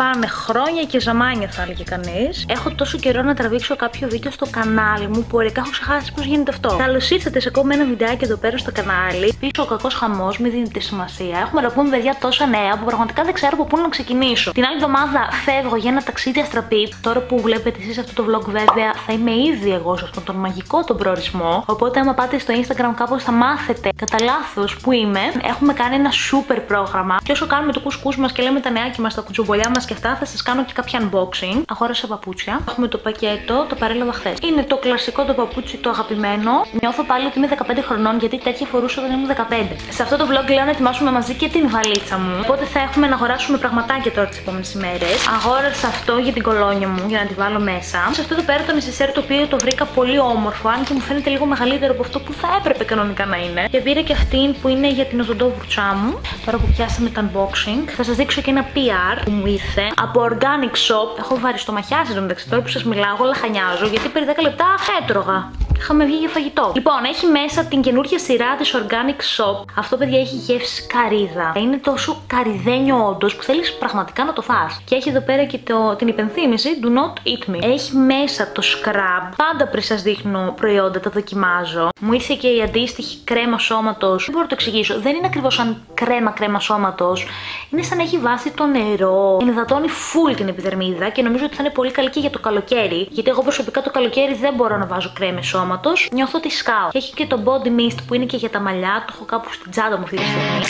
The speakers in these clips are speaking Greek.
πάνε χρόνια και ζαμάνια, θα έλεγε κανείς. Έχω τόσο καιρό να τραβήξω κάποιο βίντεο στο κανάλι μου που ωρικά έχω ξεχάσει πώς γίνεται αυτό. Καλώς ήρθατε σε ακόμα ένα βιντεάκι εδώ πέρα στο κανάλι. Πίσω ο κακός χαμός, μην δίνετε σημασία. Έχουμε να πούμε παιδιά τόσα νέα που πραγματικά δεν ξέρω από πού να ξεκινήσω. Την άλλη εβδομάδα φεύγω για ένα ταξίδι αστραπή. Τώρα που βλέπετε εσείς αυτό το vlog βέβαια θα είμαι ήδη εγώ σε αυτόν τον μαγικό τον προορισμό. Οπότε άμα πάτε στο Instagram κάπως θα μάθετε κατά λάθος που είμαι. Έχουμε κάνει ένα super πρόγραμμα. Και όσο κάνουμε το κουσκούς μας και λέμε τα νεάκια μας, τα κουτσομπολιά μας και αυτά, θα σας κάνω και κάποια unboxing. Αγόρασα παπούτσια. Έχουμε το πακέτο, το παρέλαβα χθες. Είναι το κλασικό το παπούτσι το αγαπημένο. Νιώθω πάλι ότι είμαι 15 χρονών γιατί τέτοια φορούσα όταν ήμουν 15. Σε αυτό το vlog λέω να ετοιμάσουμε μαζί και την βαλίτσα μου. Οπότε θα έχουμε να αγοράσουμε πραγματάκια τώρα τις επόμενες ημέρες. Αγόρασα αυτό για την κολόνια μου για να τη βάλω μέσα. Σε αυτό το πέρα το νησισέρ το οποίο το βρήκα πολύ όμορφο, αν και μου φαίνεται λίγο μεγαλύτερο από αυτό που θα έπρεπε κανονικά να είναι. Και πήρα και αυτήν που είναι για την οδοντόβουρτσά μου. Τώρα που πιάσαμε το unboxing, θα σας δείξω και ένα PR που μου ήρθε από Organic Shop. Έχω βάλει στο μαχιάσει εδώ μεταξύ τώρα που σας μιλάω, όλα χανιάζω γιατί περί 10 λεπτά έτρωγα. Είχαμε βγει για φαγητό. Λοιπόν, έχει μέσα την καινούργια σειρά της Organic Shop. Αυτό, παιδιά, έχει γεύση καρύδα. Είναι τόσο καριδένιο όντως που θέλεις πραγματικά να το φας. Και έχει εδώ πέρα και το, την υπενθύμηση Do not eat me. Έχει μέσα το scrub. Πάντα πριν σας δείχνω προϊόντα, τα δοκιμάζω. Μου ήρθε και η αντίστοιχη κρέμα σώματος. Δεν μπορώ να το εξηγήσω. Δεν είναι ακριβώς σαν κρέμα κρέμα σώματος. Είναι σαν να έχει βάσει το νερό. Ενυδατώνει full την επιδερμίδα και νομίζω ότι θα είναι πολύ καλή και για το καλοκαίρι. Γιατί εγώ προσωπικά το καλοκαίρι δεν μπορώ να βάζω κρέμε σώματο. Νιώθω ότι σκάω. Και έχει και το body mist που είναι και για τα μαλλιά. Το έχω κάπου στην τσάντα μου αυτή τη στιγμή.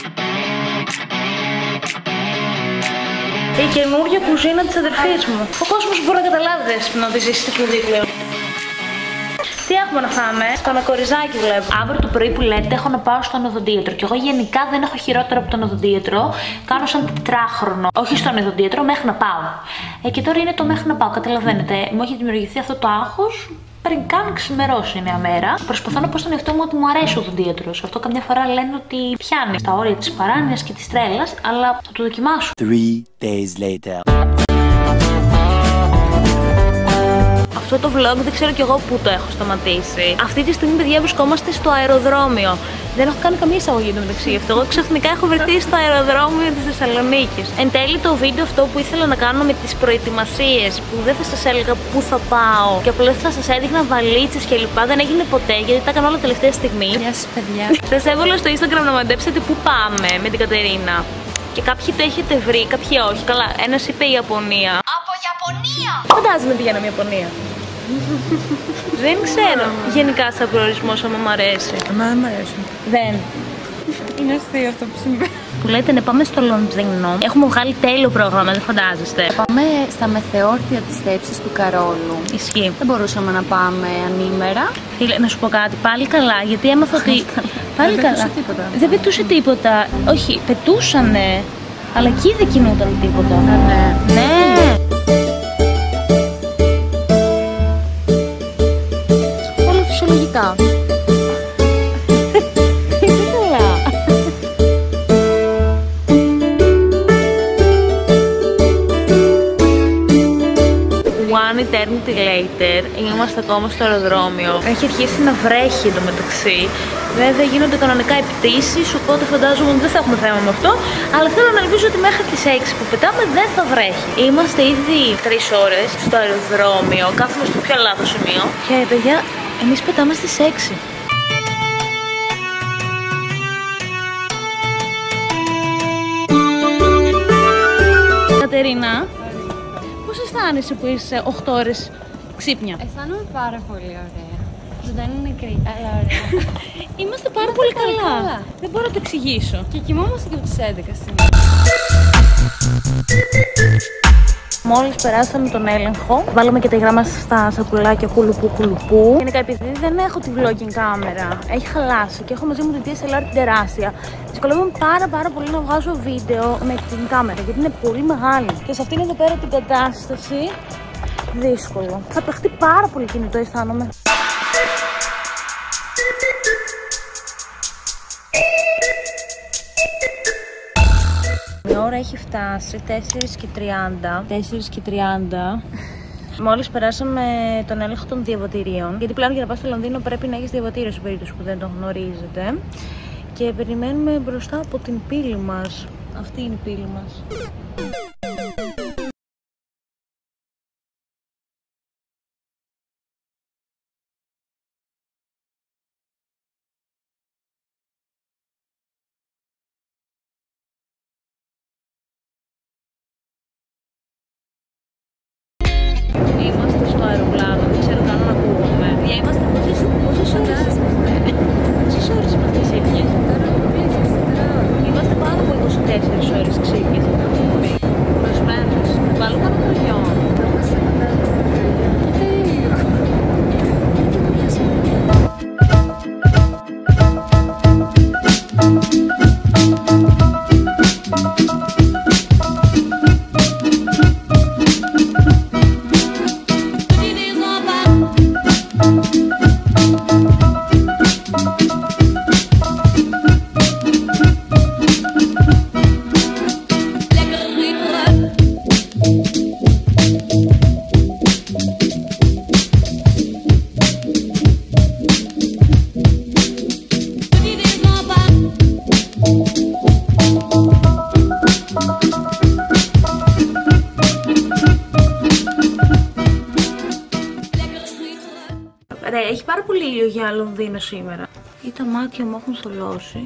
Η καινούργια κουζίνα της αδερφής μου. Ο κόσμος μπορεί να καταλάβει δέσπινα ότι ζει στη πλέον. Τι έχουμε να φάμε, στο ανακοριζάκι βλέπω. Αύριο το πρωί που λέτε έχω να πάω στον οδοντίατρο. Και εγώ γενικά δεν έχω χειρότερο από τον οδοντίατρο. Κάνω σαν τετράχρονο. Όχι στον οδοντίατρο, μέχρι να πάω. Ε, και τώρα είναι το μέχρι να πάω, καταλαβαίνετε. Μου έχει δημιουργηθεί αυτό το άγχος πριν καν ξημερώσει μια μέρα. Προσπαθώ να πω στον εαυτό μου ότι μου αρέσει ο οδοντίατρο. Αυτό καμιά φορά λένε ότι πιάνει στα όρια της παράνοια και της τρέλας, αλλά θα το δοκιμάσω. Three days later. Αυτό το vlog δεν ξέρω κι εγώ πού το έχω σταματήσει. Αυτή τη στιγμή, παιδιά, βρισκόμαστε στο αεροδρόμιο. Δεν έχω κάνει καμία εισαγωγή το μεταξύ αυτό. Εγώ ξαφνικά έχω βρεθεί στο αεροδρόμιο της Θεσσαλονίκης. Εν τέλει, το βίντεο αυτό που ήθελα να κάνω με τις προετοιμασίες, που δεν θα σας έλεγα πού θα πάω και απλώς θα σας έδειχνα βαλίτσες κλπ. Δεν έγινε ποτέ γιατί τα έκανα όλα τελευταία στιγμή. Γεια σας, παιδιά. Σας έβαλα στο Instagram να μαντέψετε πού πάμε με την Κατερίνα. Και κάποιοι το έχετε βρει, κάποιοι όχι. Καλά, ένας είπε η Ιαπωνία. Από Ιαπωνία! Φαντάζομαι πηγαίναμε Ιαπωνία. Δεν ξέρω. Γενικά σαν προορισμός άμα μου αρέσει. Μα δεν μ' αρέσουν. Δεν. Είναι αστείο αυτό που συμβαίνει. Που λέτε να πάμε στο Λονδίνο. Έχουμε βγάλει τέλειο πρόγραμμα, δεν φαντάζεστε. Πάμε στα μεθεόρτια της θέψης του Καρόλου. Ισχύει. Δεν μπορούσαμε να πάμε ανήμερα. Φίλε, να σου πω κάτι. Πάλι καλά, γιατί έμαθα ότι. Πάλι Δεν καλά. πετούσε τίποτα. Δεν πετούσε τίποτα. Όχι, πετούσανε. Αλλά εκεί δεν κινούταν τίποτα. ναι. Ναι. One eternity later, είμαστε ακόμα στο αεροδρόμιο. Έχει αρχίσει να βρέχει εντωμεταξύ. Βέβαια γίνονται κανονικά οι πτήσει, οπότε φαντάζομαι ότι δεν θα έχουμε θέμα με αυτό. Αλλά θέλω να ελπίζω ότι μέχρι τις 6 που πετάμε δεν θα βρέχει. Είμαστε ήδη 3 ώρες στο αεροδρόμιο, κάθομαι στο πιο λάθος σημείο. Και παιδιά, εμείς πετάμε στις 6. Κατερίνα, πώς αισθάνεσαι που είσαι 8 ώρες ξύπνια; Αισθάνομαι πάρα πολύ ωραία. Δεν είναι νεκρή, αλλά ωραία. Είμαστε πάρα πολύ καλά. καλά. Δεν μπορώ να το εξηγήσω. και κοιμόμαστε και από τις 11 σήμερα. Μόλις περάσαμε τον έλεγχο, βάλαμε και τα υγρά μας στα σακουλάκια κουλουπού κουλουπού. Γενικά επειδή δεν έχω τη vlogging κάμερα, έχει χαλάσει και έχω μαζί μου την DSLR την τεράστια. Δυσκολεύομαι πάρα πάρα πολύ να βγάζω βίντεο με την κάμερα γιατί είναι πολύ μεγάλη. Και σε αυτήν εδώ πέρα την κατάσταση δύσκολο. Θα παιχτεί πάρα πολύ κινητό αισθάνομαι. Η ώρα έχει φτάσει 4 και 30. 4 και 30. Μόλις περάσαμε τον έλεγχο των διαβατηρίων, γιατί πλέον για να πας στο Λονδίνο πρέπει να έχεις διαβατήριο σε περίπτωση που δεν το γνωρίζετε. Και περιμένουμε μπροστά από την πύλη μας. Αυτή είναι η πύλη μας. Έχει πάρα πολύ ήλιο για Λονδίνο σήμερα. Ή τα μάτια μου έχουν θολώσει.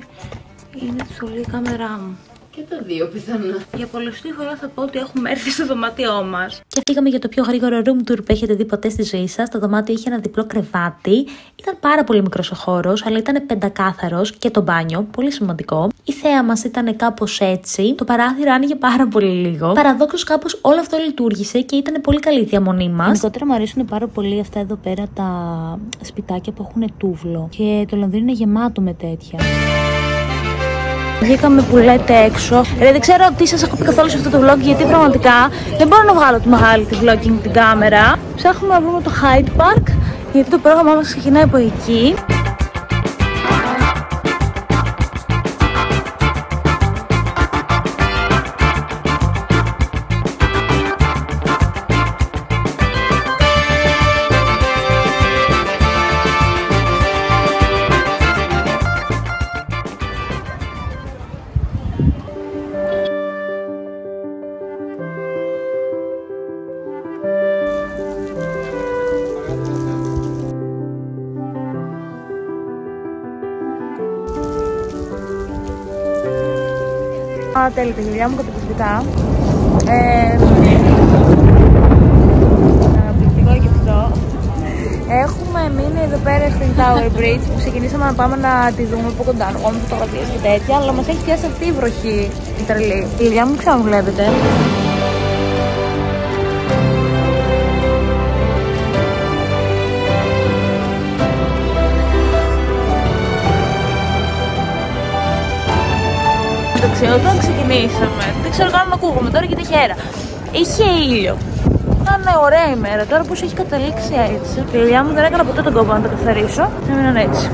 Είναι θολή η κάμερά μου. Και τα δύο πιθανά. Για πολλωστή φορά θα πω ότι έχουμε έρθει στο δωμάτιό μας. Και φύγαμε για το πιο γρήγορο room tour που έχετε δει ποτέ στη ζωή σας. Το δωμάτιο είχε ένα διπλό κρεβάτι. Ήταν πάρα πολύ μικρός ο χώρος, αλλά ήταν πεντακάθαρος και το μπάνιο. Πολύ σημαντικό. Η θέα μας ήταν κάπως έτσι. Το παράθυρο άνοιγε πάρα πολύ λίγο. Παραδόξως κάπως όλο αυτό λειτουργήσε και ήταν πολύ καλή η διαμονή μας. Γενικότερα μου αρέσουν πάρα πολύ αυτά εδώ πέρα τα σπιτάκια που έχουν τούβλο. Και το Λονδίνο είναι γεμάτο με τέτοια. Βγήκαμε που λέτε έξω. Ε, δεν ξέρω τι σας έχω πει καθόλου σε αυτό το vlog γιατί πραγματικά δεν μπορώ να βγάλω τη μεγάλη τη vlogging την κάμερα. Ψάχνουμε να βρούμε το Hyde Park γιατί το πρόγραμμά μας ξεκινάει από εκεί. Α, τέλεια, τη δουλειά μου καταπληκτικά. Ε, Αναπληκτικό και αυτό. Έχουμε μείνει εδώ πέρα στην Tower Bridge που ξεκινήσαμε να πάμε να τη δούμε από κοντά. Εγώ με φωτογραφίες και τέτοια, αλλά μας έχει πιάσει αυτή η βροχή η τρελή. Η δουλειά μου ξέρω βλέπετε. Εντάξει, όταν ξεκινήσαμε, δεν ξέρω καν να ακούγομαι τώρα γιατί έχει αέρα. Είχε ήλιο. Ήταν ωραία ημέρα. Τώρα που έχει καταλήξει έτσι, η δουλειά μου δεν έκανα ποτέ τον κόπο να τα καθαρίσω. Έμειναν έτσι.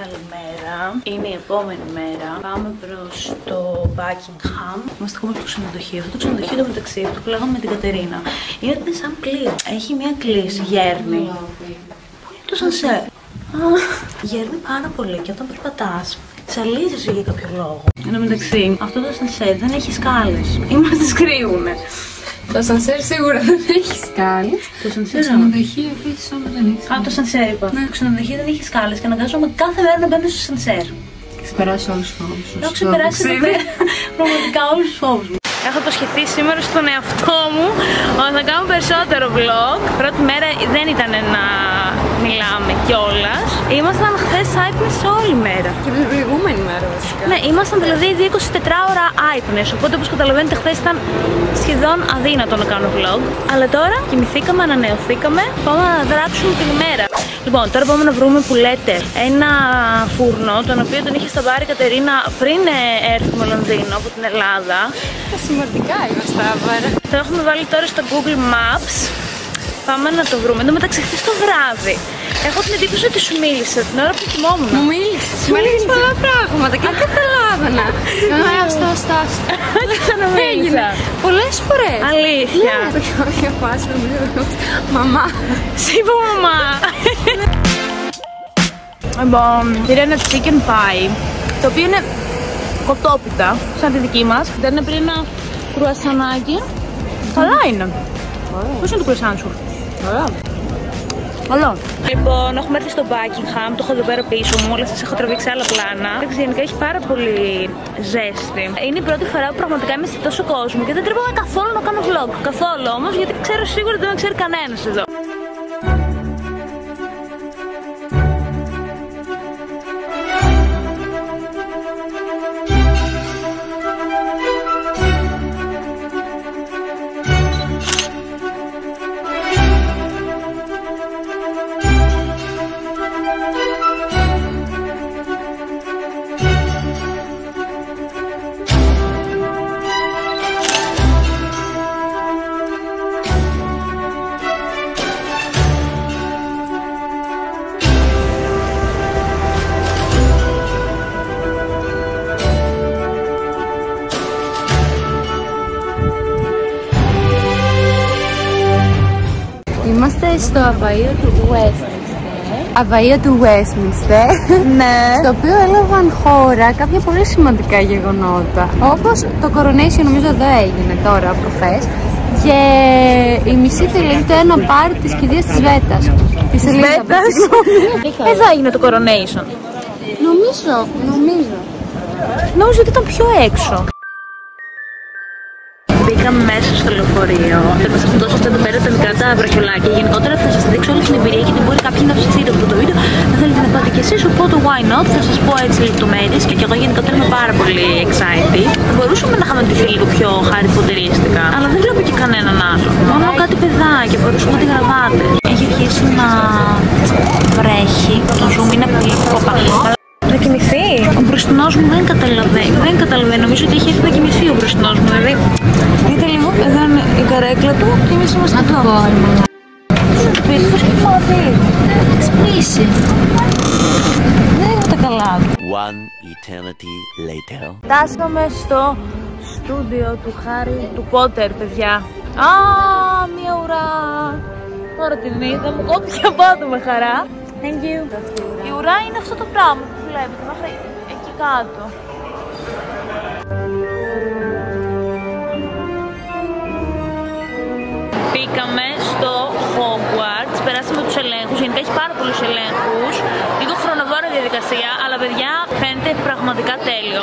Καλημέρα. Είναι η επόμενη μέρα. Πάμε προς το Buckingham. Είμαστε ακόμα στο ξενοδοχείο. Αυτό το ξενοδοχείο το μεταξύ του κλάγαμε με την Κατερίνα. Είναι ότι είναι σαν πλοίο. Έχει μια κλίση, γέρνη. Πού είναι το σανσέρ. Α, Γέρνει πάρα πολύ και όταν περπατάς, σαλίζεσαι για κάποιο λόγο. Εν τω μεταξύ, αυτό το σανσέρ δεν έχει σκάλες. Ή μα τι κρύβουνε. Το σανσέρ σίγουρα δεν έχει σκάλες. Το σανσέρ. Το ξενοδοχείο επίσης όμω δεν έχεις. Α, το σανσέρ είπα. Το ξενοδοχείο δεν έχει σκάλες και αναγκάζομαι κάθε μέρα να μπαίνω στο σανσέρ. Ξεπεράσει όλους τους φόβους σου. Έχω ξεπεράσει εδώ πέρα πραγματικά όλους τους φόβους μου. Έχω υποσχεθεί σήμερα στον εαυτό μου ότι θα κάνω περισσότερο vlog. Πρώτη μέρα δεν ήταν να μιλάμε κιόλας. Ήμασταν χθες άϊπνε όλη μέρα. Και την προηγούμενη μέρα βασικά. Ναι, ήμασταν δηλαδή ήδη 24 ώρα άϊπνε. Οπότε όπως καταλαβαίνετε, χθες ήταν σχεδόν αδύνατο να κάνω vlog. Αλλά τώρα κοιμηθήκαμε, ανανεωθήκαμε. Πάμε να δράξουμε την ημέρα. Λοιπόν, τώρα πάμε να βρούμε που λέτε ένα φούρνο, τον οποίο τον είχε στα μπάρη η Κατερίνα πριν ε, έρθουμε Λονδίνο από την Ελλάδα. Τα σημαντικά είμαστε άβαρα. Το έχουμε βάλει τώρα στο Google Maps. Πάμε να το βρούμε. Εν τω μεταξύ, χθες το βράδυ. Έχω την εντύπωση ότι σου μίλησε την ώρα που κοιμόμουν. Μου μίλησες. Μου έλεγε πολλά πράγματα και δεν καταλάβανα. Α, άστο, άστο, άστο. Δεν ξαναμίλησα. Πολλές φορές. Αλήθεια. Ναι, το πιο φάση νομίζω. Μαμά. Σε είπα μαμά. Λοιπόν, πήρα ένα chicken pie, το οποίο είναι κοτόπιτα, σαν τη δική μας. Δεν είναι πριν ένα κρουασανάκι. Καλά είναι. Πώς είναι το κρουασάν σου; Ωραία. Καλό. Λοιπόν, έχουμε έρθει στο Buckingham, το έχω εδώ πέρα πίσω μου, όλα σας έχω τραβήξει άλλα πλάνα. Εντάξει, γενικά έχει πάρα πολύ ζέστη. Είναι η πρώτη φορά που πραγματικά είμαι σε τόσο κόσμο και δεν τρέπομαι καθόλου να κάνω vlog. Καθόλου όμως, γιατί ξέρω σίγουρα ότι δεν με ξέρει κανένας εδώ. Westminster. Αβαείο του Westminster. Ναι. στο οποίο έλαβαν χώρα κάποια πολύ σημαντικά γεγονότα. Όπως το coronation νομίζω εδώ έγινε τώρα προχθές. Και η μισή θέλει το ένα πάρ της κυρίας της Βέτας. Της Ελίζαμπετ. συγγνώμη. Εδώ έγινε το coronation. Νομίζω, νομίζω. Νόμιζα ότι ήταν πιο έξω. Μπήκαμε μέσα στο λεωφορείο. Είμαστε τόσο αυτά εδώ πέρα τα μικρά τα βραχιολάκια. Γενικότερα θα σας δείξω όλη την εμπειρία γιατί μπορεί κάποιοι να ψηθείτε αυτό το βίντεο. Να θέλετε να πάτε κι εσείς. Οπότε, why not, θα σας πω έτσι λεπτομέρειες και κι εγώ γενικότερα είμαι πάρα πολύ excited. Μπορούσαμε να είχαμε ντυθεί λίγο πιο χαριποτερίστικα. Αλλά δεν βλέπω και κανέναν άλλο. Μόνο κάτι παιδάκια, μπορούσαμε να τη γραβάτε. Έχει αρχίσει να βρέχει. Το zoom είναι πολύ κόπα. Θα κοιμηθεί; Ο μπροστινό μου δεν καταλαβαίνει. Δεν καταλαβαίνει. Νομίζω ότι έχει έρθει να κοιμηθεί ο μπροστινός μου. Δηλαδή, δείτε λίγο, εδώ είναι η καρέκλα του και εμείς είμαστε Να το εδώ. πω, ήμουνα. Πήρες το σκεφτεί. Ξυπνήσει. Δεν είναι τα καλά του. One eternity later. Φτάσαμε στο στούντιο του Χάρη του Πότερ, παιδιά. Α, μία ουρά. Τώρα την είδα, μου κόπηκε από με χαρά. Thank you. Η ουρά είναι αυτό το πράγμα που βλέπετε, μέχρι εκεί κάτω. Μπήκαμε στο Hogwarts, περάσαμε τους ελέγχους, γενικά έχει πάρα πολλούς ελέγχους, λίγο χρονοβόρα διαδικασία, αλλά παιδιά φαίνεται πραγματικά τέλειο.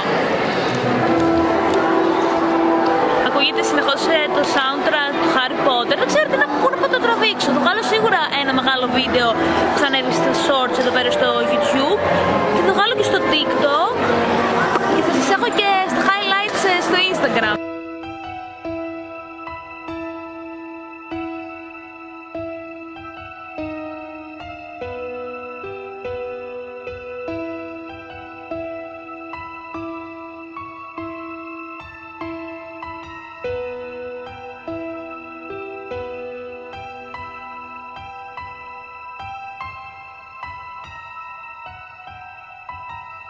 Ακούγεται συνεχώς το soundtrack του Harry Potter. Δεν ξέρω τι να πού να το τραβήξω. Θα βγάλω σίγουρα ένα μεγάλο βίντεο που θα ανέβει στα shorts εδώ πέρα στο YouTube. Και θα βγάλω και στο TikTok. Και θα σας έχω και στα highlights ε, στο Instagram.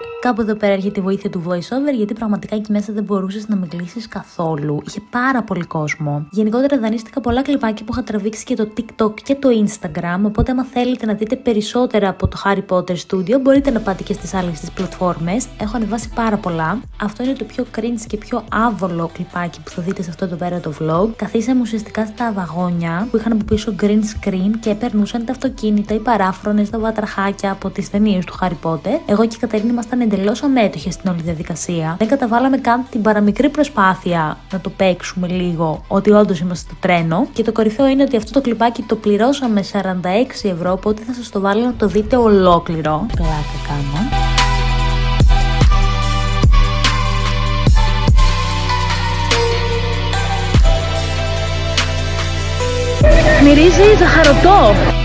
you. Κάπου εδώ πέρα έρχεται η βοήθεια του voiceover, γιατί πραγματικά εκεί μέσα δεν μπορούσες να μιλήσει καθόλου. Είχε πάρα πολύ κόσμο. Γενικότερα δανείστηκα πολλά κλιπάκια που είχα τραβήξει και το TikTok και το Instagram. Οπότε, άμα θέλετε να δείτε περισσότερα από το Harry Potter Studio, μπορείτε να πάτε και στις άλλες τις πλατφόρμες. Έχω ανεβάσει πάρα πολλά. Αυτό είναι το πιο cringe και πιο άβολο κλιπάκι που θα δείτε σε αυτό εδώ πέρα το vlog. Καθίσαμε ουσιαστικά στα βαγόνια που είχαν από πίσω green screen και περνούσαν τα αυτοκίνητα, οι παράφρονες, τα βατραχάκια από τις ταινίες του Harry Potter. Εγώ και η Κατερίνα ήμασταν εντελώ αμέτωχε στην όλη διαδικασία. Δεν καταβάλαμε καν την παραμικρή προσπάθεια να το παίξουμε λίγο ότι όντως είμαστε στο τρένο. Και το κορυφαίο είναι ότι αυτό το κλιπάκι το πληρώσαμε 46 ευρώ, οπότε θα σας το βάλω να το δείτε ολόκληρο. Πλάκα κάνω. Μυρίζει ζαχαρωτό.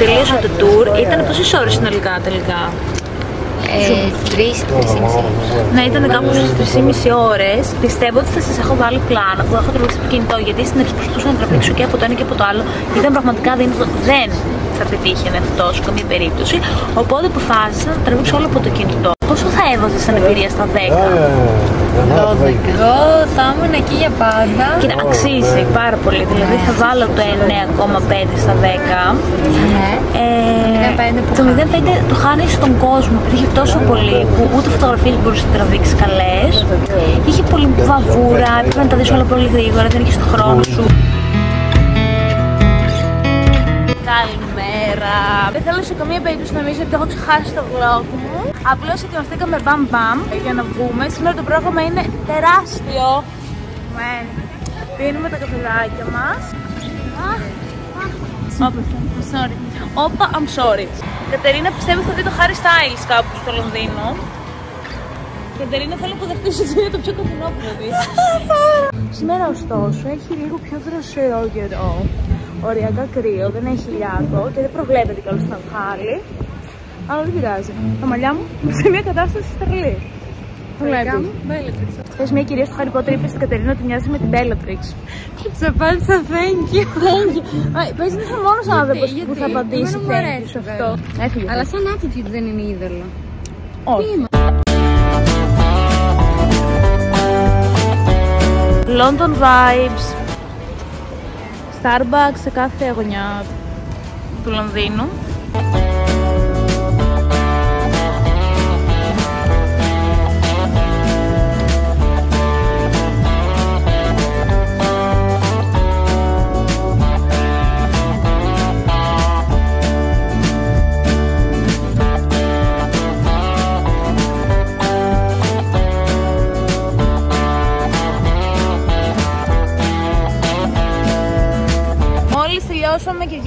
Τελείωσε το tour. Ήταν πόσες ώρες συνολικά τελικά; Ε, τρεις, τρεις ή μισή. Ναι, ήταν κάπου στις 3,5 ώρες. Πιστεύω ότι θα σας έχω βάλει πλάνο που έχω τραβήξει το κινητό. Γιατί στην αρχή προσπαθούσα να τραβήξω και από το ένα και από το άλλο. Ήταν πραγματικά δεν, δεν θα πετύχαινε αυτό σε καμία περίπτωση. Οπότε αποφάσισα να τραβήξω όλο από το κινητό. Πόσο θα έβαζε σαν εμπειρία στα 10. Εγώ θα ήμουν εκεί για πάντα. Κοίτα, αξίζει πάρα πολύ. Δηλαδή θα βάλω το 9,5 στα 10. Ε, το 0,5 το χάνεις στον κόσμο. Είχε τόσο πολύ που ούτε φωτογραφίες μπορούσες να τραβήξεις καλές. Είχε πολύ βαβούρα, Πρέπει να τα δεις όλα πολύ γρήγορα, δεν είχες τον χρόνο σου. Ναι. Καλημέρα. Δεν θέλω σε καμία περίπτωση να νομίζω ότι έχω ξεχάσει το vlog μου. Απλώς ετοιμαστήκαμε μπαμ μπαμ για να βγούμε. Σήμερα το πρόγραμμα είναι τεράστιο. Ναι. Πίνουμε τα καφεδάκια μας. Όπα, I'm sorry. Όπα, I'm sorry. Κατερίνα πιστεύω θα δει το Harry Styles κάπου στο Λονδίνο; Κατερίνα θέλω να αποδεχτείς ότι είναι το πιο κοντινό που θα δεις. Σήμερα ωστόσο έχει λίγο πιο δροσερό καιρό. Οριακά κρύο, δεν έχει ηλιάκο και δεν προβλέπεται κιόλας να βγάλει. Αλλά δεν πειράζει. Τα μαλλιά μου σε μια κατάσταση στερλή. Βλέπει. Χθε μια κυρία στο Harry Potter είπες στην Κατερίνα ότι μοιάζει με την Bellatrix. Και της απάντησα thank you. Thank you. Πες δεν είσαι μόνος άνθρωπος γιατί; που θα απαντήσει Εμένα μου thank you αρέσει, σε βέβαια. αυτό. Έφυγε. Αλλά σαν attitude δεν είναι είδωλο. Όχι. London vibes. Starbucks σε κάθε γωνιά του Λονδίνου.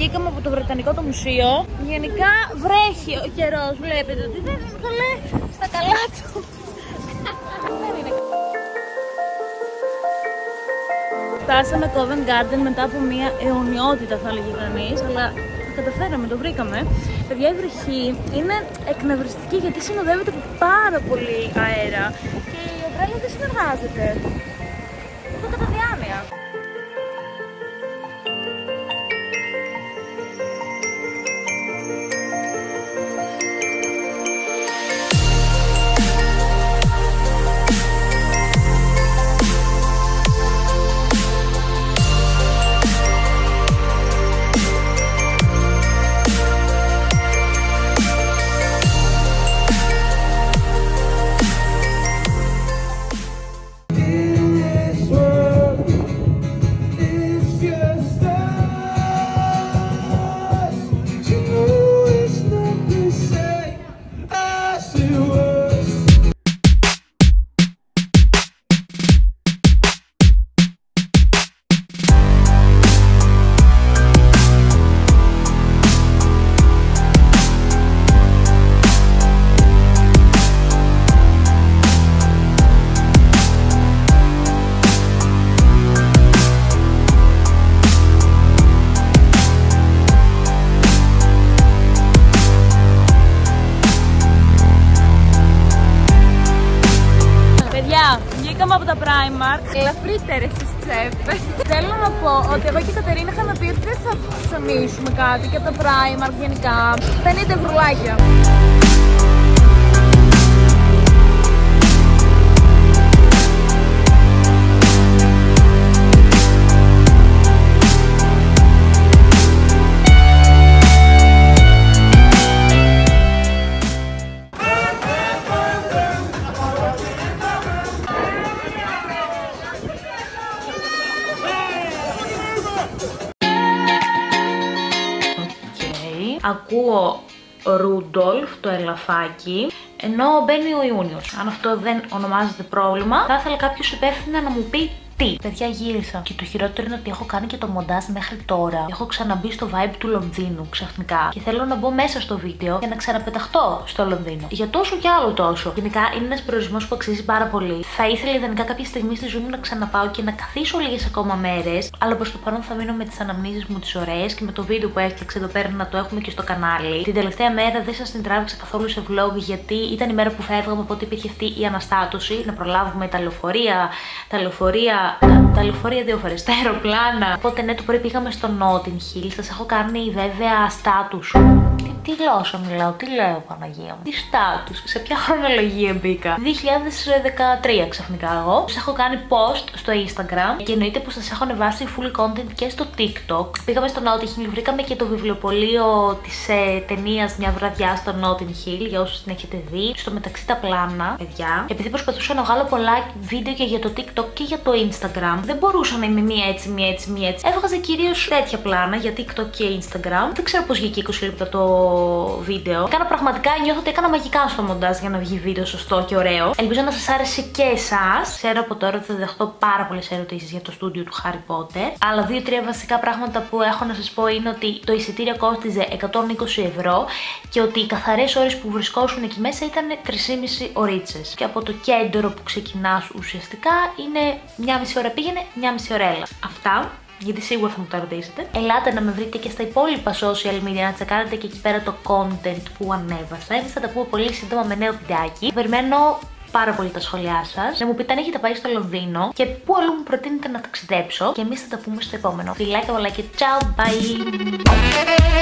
Βγήκαμε από το Βρετανικό το Μουσείο, γενικά βρέχει ο καιρός, βλέπετε ότι δεν είναι καλέ στα καλά του. Δεν είναι καλά. Φτάσαμε Covent Garden μετά από μια αιωνιότητα θα έλεγε κανείς, αλλά το καταφέραμε, το βρήκαμε. Παιδιά η βροχή είναι εκνευριστική γιατί συνοδεύεται από πάρα πολύ αέρα και η ομπρέλα δεν συνεργάζεται. Το κατά διάνοια. Primark γενικά. 50 ευρουλάκια. Ρούντολφ το ελαφάκι, ενώ μπαίνει ο Ιούνιος. Αν αυτό δεν ονομάζεται πρόβλημα, θα ήθελα κάποιος υπεύθυνα να μου πει τι; Παιδιά γύρισα. Και το χειρότερο είναι ότι έχω κάνει και το μοντάζ μέχρι τώρα. Έχω ξαναμπεί στο vibe του Λονδίνου ξαφνικά. Και θέλω να μπω μέσα στο βίντεο για να ξαναπεταχτώ στο Λονδίνο. Για τόσο κι άλλο τόσο. Γενικά είναι ένας προορισμό που αξίζει πάρα πολύ. Θα ήθελα ιδανικά κάποια στιγμή στη ζωή μου να ξαναπάω και να καθίσω λίγες ακόμα μέρες. Αλλά προς το παρόν θα μείνω με τις αναμνήσεις μου τις ωραίες και με το βίντεο που έφτιαξε εδώ πέρα να το έχουμε και στο κανάλι. Την τελευταία μέρα δεν σας την τράβηξα καθόλου σε vlog γιατί ήταν η μέρα που φεύγαμε οπότε υπήρχε αυτή η αναστάτωση. Να προλάβουμε τα λεωφορεία, τα λεωφορεία τα λεωφορεία δύο φορές, τα αεροπλάνα. Οπότε ναι, το πρωί πήγαμε στο Notting Hill. Σας έχω κάνει βέβαια στάτους. Τι, τι γλώσσα μιλάω, τι λέω Παναγία μου; Τι στάτους, σε ποια χρονολογία μπήκα; 2013 ξαφνικά εγώ. Σας έχω κάνει post στο Instagram και εννοείται πως σας έχω ανεβάσει full content και στο TikTok. Πήγαμε στο Notting Hill, βρήκαμε και το βιβλιοπωλείο της ε, ταινίας Μια βραδιά στο Notting Hill για όσους την έχετε δει. Στο μεταξύ τα πλάνα, παιδιά. Επειδή προσπαθούσα να βγάλω πολλά βίντεο και για το TikTok και για το Instagram, Δεν μπορούσα να είμαι μία έτσι, μία έτσι, μία έτσι. Έβγαζε κυρίως τέτοια πλάνα για TikTok και Instagram. Δεν ξέρω πώς βγήκε 20 λεπτά το βίντεο. Κάνα πραγματικά νιώθω ότι έκανα μαγικά στο μοντάζ για να βγει βίντεο σωστό και ωραίο. Ελπίζω να σας άρεσε και εσάς. Ξέρω από τώρα ότι θα δεχτώ πάρα πολλές ερωτήσεις για το στούντιο του Harry Potter. Αλλά δύο-τρία βασικά πράγματα που έχω να σας πω είναι ότι το εισιτήριο κόστιζε 120 ευρώ και ότι οι καθαρές ώρες που βρισκόσουν εκεί μέσα ήταν 3,5 ωρίτσε. Και από το κέντρο που ξεκινάς ουσιαστικά είναι μια μισή ώρα πήγαινε, μια μισή ώρα έλα. Αυτά γιατί σίγουρα θα μου το ρωτήσετε. Ελάτε να με βρείτε και στα υπόλοιπα social media να τσεκάρετε και εκεί πέρα το content που ανέβασα. Εμείς θα τα πούμε πολύ σύντομα με νέο βιντεάκι. Περιμένω πάρα πολύ τα σχόλιά σας. Να μου πείτε αν έχετε πάει στο Λονδίνο και πού αλλού μου προτείνετε να ταξιδέψω. Και εμείς θα τα πούμε στο επόμενο. Φιλάκια, πολλά και ciao, bye!